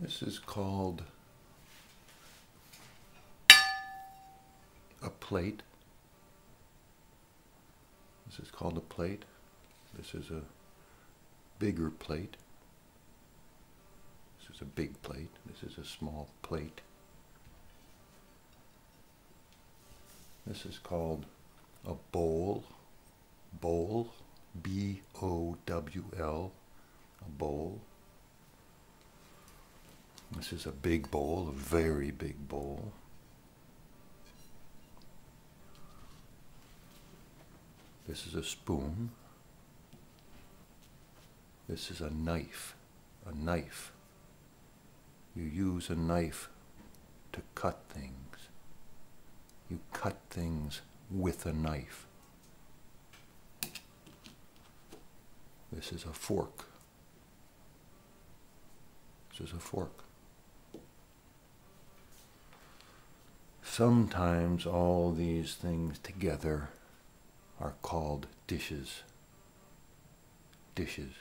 This is called a plate. This is called a plate. This is a bigger plate. This is a big plate. This is a small plate. This is called a bowl. Bowl. B O W L. A bowl. This is a big bowl, a very big bowl. This is a spoon. This is a knife. A knife. You use a knife to cut things. You cut things with a knife. This is a fork. This is a fork. Sometimes all these things together are called dishes. Dishes.